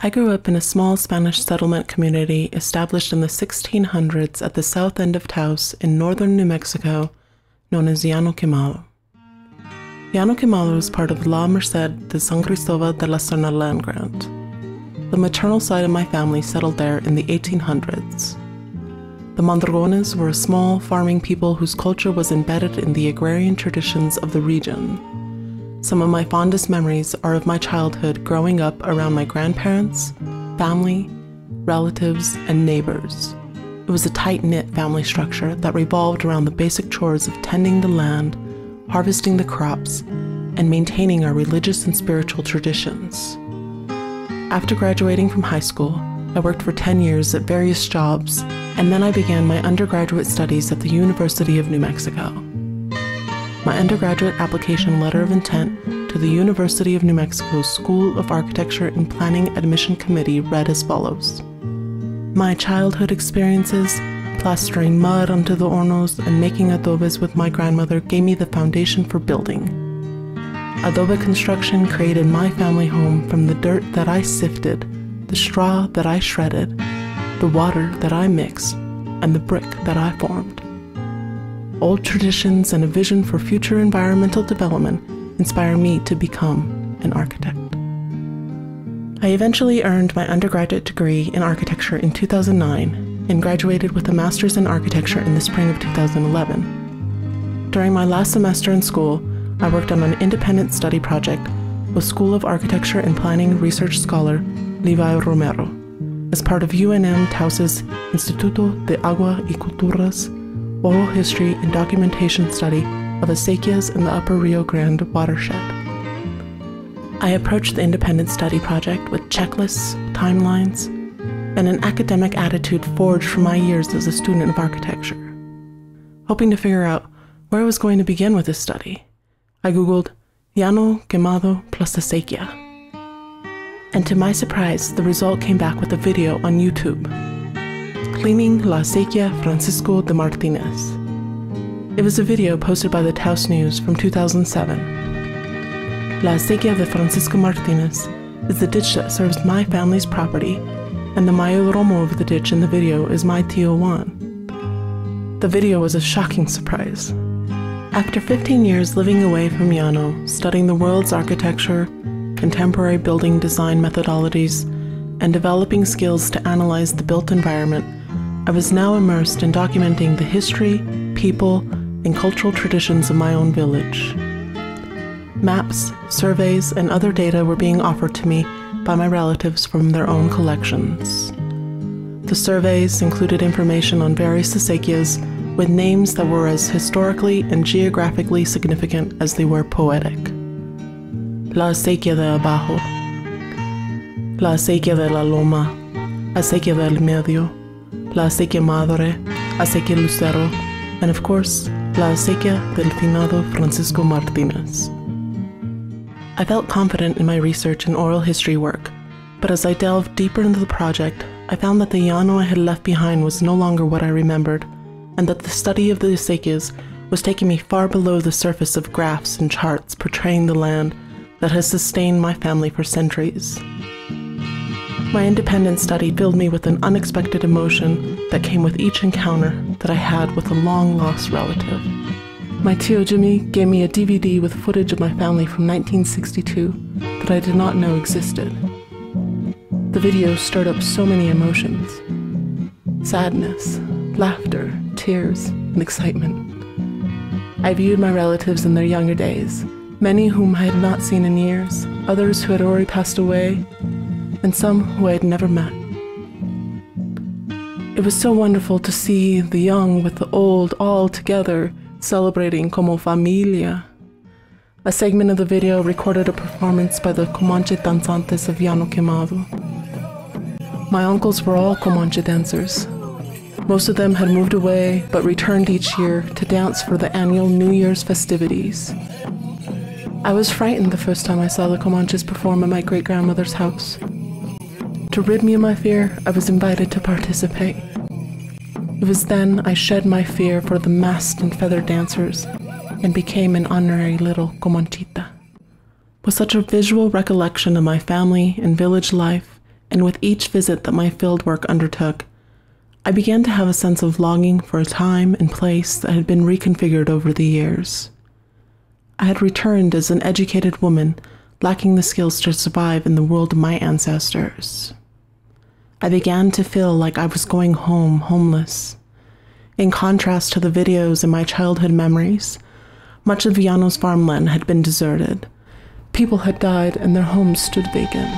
I grew up in a small Spanish settlement community established in the 1600s at the south end of Taos in northern New Mexico, known as Llano Quemado. Llano is part of La Merced de San Cristobal de la Serna land grant. The maternal side of my family settled there in the 1800s. The Mondragones were a small farming people whose culture was embedded in the agrarian traditions of the region some of my fondest memories are of my childhood growing up around my grandparents, family, relatives, and neighbors. It was a tight knit family structure that revolved around the basic chores of tending the land, harvesting the crops, and maintaining our religious and spiritual traditions. After graduating from high school, I worked for 10 years at various jobs, and then I began my undergraduate studies at the University of New Mexico my undergraduate application letter of intent to the University of New Mexico School of Architecture and Planning Admission Committee read as follows My childhood experiences, plastering mud onto the hornos and making adobes with my grandmother, gave me the foundation for building. Adobe construction created my family home from the dirt that I sifted, the straw that I shredded, the water that I mixed, and the brick that I formed. Old traditions and a vision for future environmental development inspire me to become an architect. I eventually earned my undergraduate degree in architecture in 2009 and graduated with a master's in architecture in the spring of 2011. During my last semester in school, I worked on an independent study project with School of Architecture and Planning research scholar Levi Romero as part of UNM Taos's Instituto de Agua y Culturas oral history and documentation study of acequias in the Upper Rio Grande watershed. I approached the independent study project with checklists, timelines, and an academic attitude forged from my years as a student of architecture. Hoping to figure out where I was going to begin with this study, I Googled Llano Quemado plus acequia. And to my surprise, the result came back with a video on YouTube Cleaning La Acequia Francisco de Martinez. It was a video posted by the Taos News from 2007. La Acequia de Francisco Martinez is the ditch that serves my family's property, and the mayordomo of the ditch in the video is my Tio Juan. The video was a shocking surprise. After 15 years living away from Llano, studying the world's architecture, contemporary building design methodologies, and developing skills to analyze the built environment, I was now immersed in documenting the history, people, and cultural traditions of my own village. Maps, surveys, and other data were being offered to me by my relatives from their own collections. The surveys included information on various acequias with names that were as historically and geographically significant as they were poetic. La acequia de abajo, la acequia de la loma, acequia del medio, La Acequia Madre, Acequia Lucero, and of course, La Acequia del Finado Francisco Martinez. I felt confident in my research and oral history work, but as I delved deeper into the project, I found that the Llano I had left behind was no longer what I remembered, and that the study of the acequias was taking me far below the surface of graphs and charts portraying the land that has sustained my family for centuries. My independent study filled me with an unexpected emotion that came with each encounter that I had with a long lost relative. My tio Jimmy gave me a DVD with footage of my family from 1962 that I did not know existed. The video stirred up so many emotions sadness, laughter, tears, and excitement. I viewed my relatives in their younger days, many whom I had not seen in years, others who had already passed away, and some who I had never met. It was so wonderful to see the young with the old all together celebrating como familia. A segment of the video recorded a performance by the Comanche danzantes of Llano Quemado. My uncles were all Comanche dancers. Most of them had moved away but returned each year to dance for the annual New Year's festivities. I was frightened the first time I saw the Comanches perform at my great grandmother's house. To rid me of my fear, I was invited to participate. It was then I shed my fear for the masked and feathered dancers and became an honorary little Comanchita. With such a visual recollection of my family and village life and with each visit that my fieldwork undertook, I began to have a sense of longing for a time and place that had been reconfigured over the years. I had returned as an educated woman, lacking the skills to survive in the world of my ancestors. I began to feel like I was going home homeless. In contrast to the videos in my childhood memories, much of Llanos farmland had been deserted. People had died and their homes stood vacant.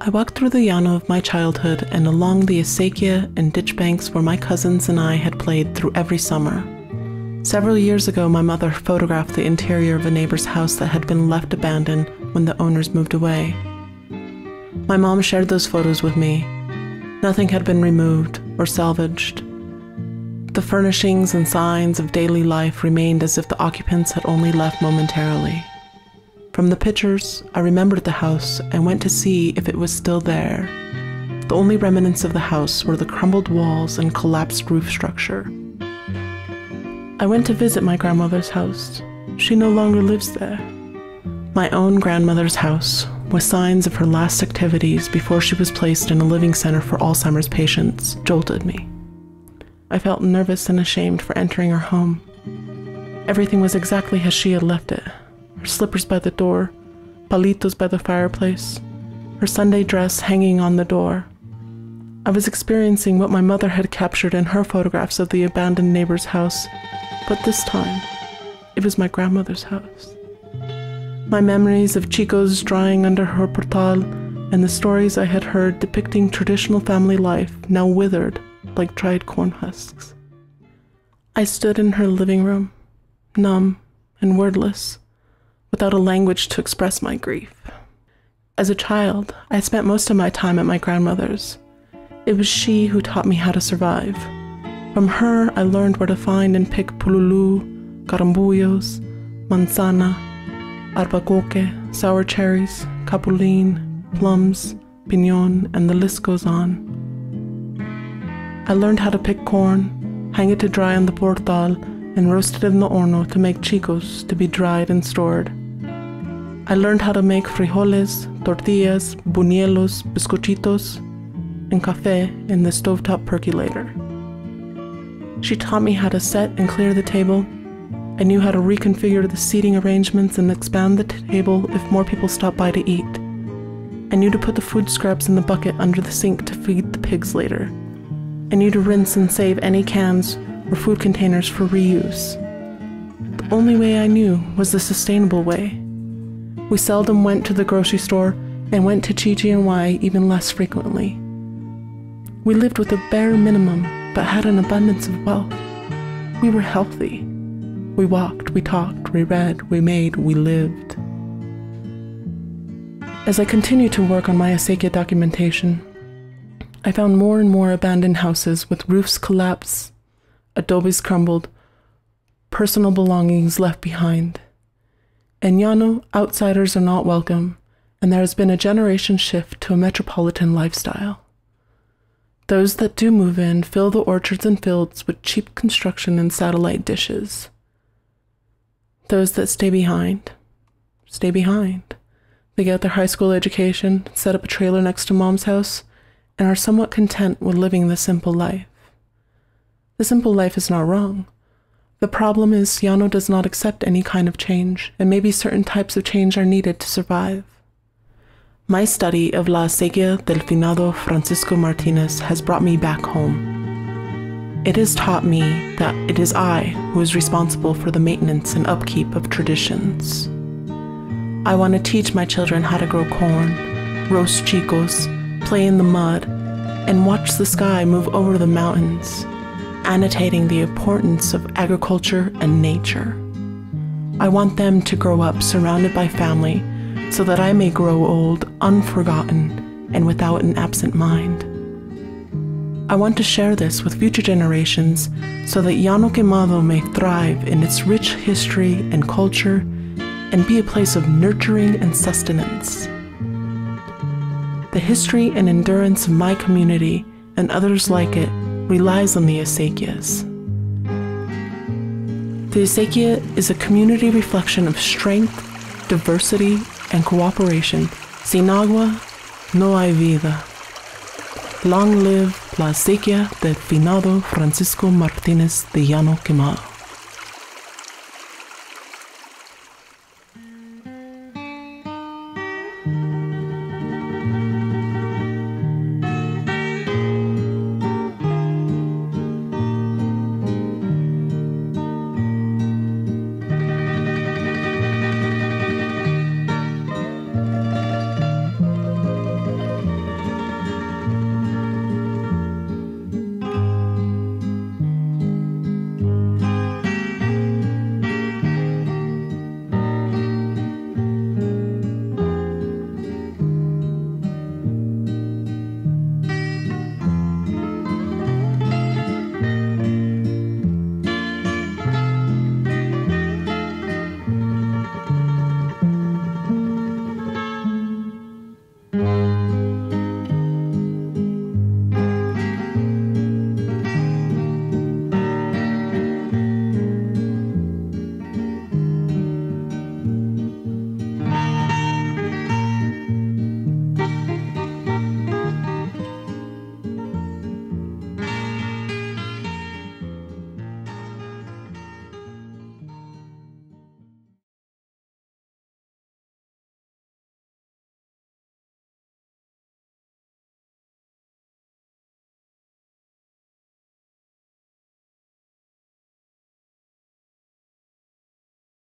I walked through the llano of my childhood and along the acequia and ditch banks where my cousins and I had played through every summer. Several years ago, my mother photographed the interior of a neighbor's house that had been left abandoned when the owners moved away. My mom shared those photos with me. Nothing had been removed or salvaged. The furnishings and signs of daily life remained as if the occupants had only left momentarily. From the pictures, I remembered the house and went to see if it was still there. The only remnants of the house were the crumbled walls and collapsed roof structure. I went to visit my grandmother's house. She no longer lives there. My own grandmother's house, with signs of her last activities before she was placed in a living center for Alzheimer's patients, jolted me. I felt nervous and ashamed for entering her home. Everything was exactly as she had left it her slippers by the door, palitos by the fireplace, her Sunday dress hanging on the door, I was experiencing what my mother had captured in her photographs of the abandoned neighbor's house, but this time it was my grandmother's house. My memories of chicos drying under her portal and the stories I had heard depicting traditional family life now withered like dried corn husks. I stood in her living room, numb and wordless, without a language to express my grief. As a child, I spent most of my time at my grandmother's it was she who taught me how to survive. From her, I learned where to find and pick pululu, garambullos, manzana, arbacoque, sour cherries, capulin, plums, pinon, and the list goes on. I learned how to pick corn, hang it to dry on the portal, and roast it in the horno to make chicos to be dried and stored. I learned how to make frijoles, tortillas, buñuelos, biscochitos, and cafe in the stovetop percolator. She taught me how to set and clear the table. I knew how to reconfigure the seating arrangements and expand the table if more people stopped by to eat. I knew to put the food scraps in the bucket under the sink to feed the pigs later. I knew to rinse and save any cans or food containers for reuse. The only way I knew was the sustainable way. We seldom went to the grocery store and went to Chi and Y even less frequently. We lived with a bare minimum, but had an abundance of wealth. We were healthy. We walked, we talked, we read, we made, we lived. As I continued to work on my Acequia documentation, I found more and more abandoned houses with roofs collapsed, adobes crumbled, personal belongings left behind. In Llano, outsiders are not welcome, and there has been a generation shift to a metropolitan lifestyle. Those that do move in fill the orchards and fields with cheap construction and satellite dishes. Those that stay behind, stay behind. They get their high school education, set up a trailer next to mom's house, and are somewhat content with living the simple life. The simple life is not wrong. The problem is Llano does not accept any kind of change, and maybe certain types of change are needed to survive. My study of La Acequia del Finado Francisco Martinez has brought me back home. It has taught me that it is I who is responsible for the maintenance and upkeep of traditions. I want to teach my children how to grow corn, roast chicos, play in the mud, and watch the sky move over the mountains, annotating the importance of agriculture and nature. I want them to grow up surrounded by family so that I may grow old, unforgotten, and without an absent mind. I want to share this with future generations so that Llano Quemado may thrive in its rich history and culture and be a place of nurturing and sustenance. The history and endurance of my community and others like it relies on the Acequias. The Acequia is a community reflection of strength, diversity, and cooperation. Sin agua no hay vida. Long live la acequia del finado Francisco Martínez de Llano Quemado.